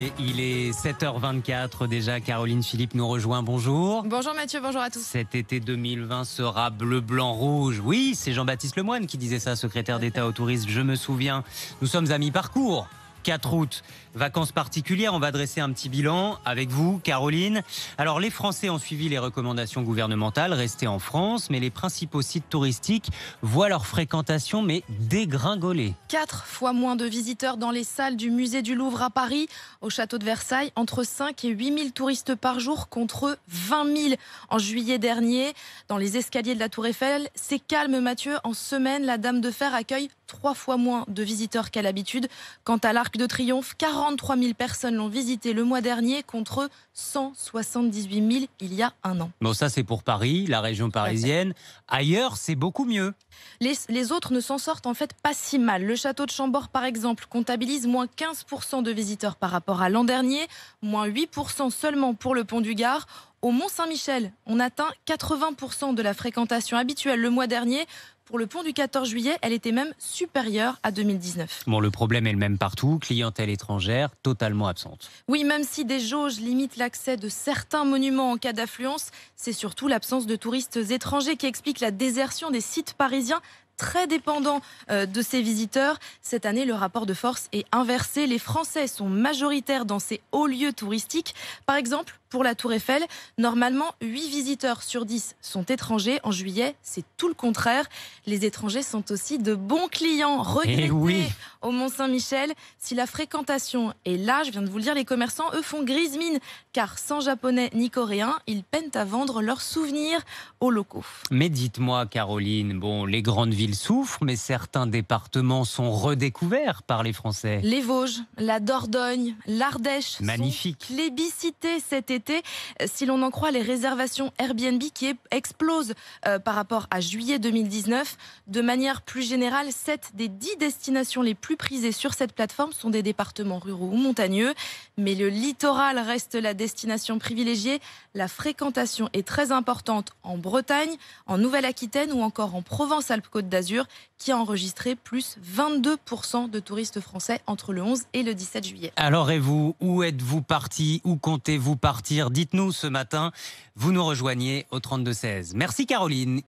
Et il est 7h24 déjà, Caroline Philippe nous rejoint, bonjour. Bonjour Mathieu, bonjour à tous. Cet été 2020 sera bleu, blanc, rouge. Oui, c'est Jean-Baptiste Lemoine qui disait ça, secrétaire d'État au tourisme, je me souviens. Nous sommes à mi-parcours. 4 août, vacances particulières. On va dresser un petit bilan avec vous, Caroline. Alors, les Français ont suivi les recommandations gouvernementales, rester en France, mais les principaux sites touristiques voient leur fréquentation mais dégringoler. 4 fois moins de visiteurs dans les salles du musée du Louvre à Paris, au château de Versailles, entre 5 et 8 000 touristes par jour contre 20 000 en juillet dernier. Dans les escaliers de la Tour Eiffel, c'est calme, Mathieu. En semaine, la Dame de Fer accueille trois fois moins de visiteurs qu'à l'habitude. Quant à l'Arc de Triomphe, 43 000 personnes l'ont visité le mois dernier contre 178 000 il y a un an. Bon, ça c'est pour Paris, la région parisienne. Ailleurs, c'est beaucoup mieux. Les, les, autres ne s'en sortent en fait pas si mal. Le château de Chambord, par exemple, comptabilise moins 15% de visiteurs par rapport à l'an dernier, moins 8% seulement pour le pont du Gard. Au Mont-Saint-Michel, on atteint 80% de la fréquentation habituelle le mois dernier. Pour le pont du 14 juillet, elle était même supérieure à 2019. Bon, le problème est le même partout, clientèle étrangère totalement absente. Oui, même si des jauges limitent l'accès de certains monuments en cas d'affluence, c'est surtout l'absence de touristes étrangers qui explique la désertion des sites parisiens très dépendant euh, de ces visiteurs. Cette année, le rapport de force est inversé. Les Français sont majoritaires dans ces hauts lieux touristiques. Par exemple, pour la Tour Eiffel, normalement, 8 visiteurs sur 10 sont étrangers. En juillet, c'est tout le contraire. Les étrangers sont aussi de bons clients. Eh oui. au Mont-Saint-Michel. Si la fréquentation est là, je viens de vous le dire, les commerçants, eux, font grise mine. Car sans japonais ni coréens, ils peinent à vendre leurs souvenirs aux locaux. Mais dites-moi, Caroline, bon, les grandes villes souffrent, mais certains départements sont redécouverts par les Français. Les Vosges, la Dordogne, l'Ardèche Magnifique. sont plébiscités cet été. Si l'on en croit les réservations Airbnb qui explosent euh, par rapport à juillet 2019, de manière plus générale, 7 des 10 destinations les plus prisées sur cette plateforme sont des départements ruraux ou montagneux. Mais le littoral reste la destination privilégiée. La fréquentation est très importante en Bretagne, en Nouvelle-Aquitaine ou encore en Provence-Alpes-Côte d'Azur, qui a enregistré plus 22% de touristes français entre le 11 et le 17 juillet. Alors et vous, où êtes-vous parti Où comptez-vous Dites-nous ce matin. Vous nous rejoignez au 32-16. Merci Caroline.